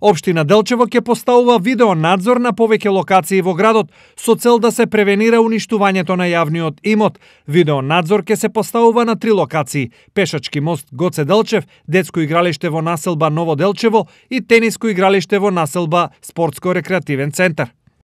Обштина Делчево ќе поставува видео надзор на повеќе локации во градот со цел да се превенира уништувањето на јавниот имот. Видео надзор ќе се поставува на три локации: пешачки мост Гоце Делчев, детско игралиште во населба Ново Делчево и тениско игралиште во населба Спортско рекреативен центар.